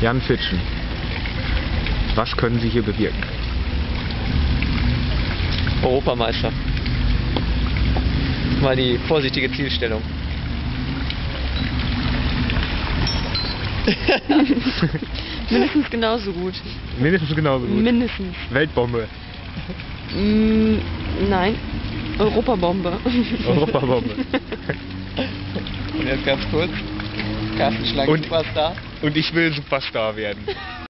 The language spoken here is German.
Jan Fitschen. Was können Sie hier bewirken? Europameister. Mal die vorsichtige Zielstellung. Mindestens genauso gut. Mindestens genauso gut. Mindestens. Weltbombe. Mm, nein. Europabombe. Europabombe. Und jetzt ganz kurz. Und- Superstar. Und ich will Superstar werden.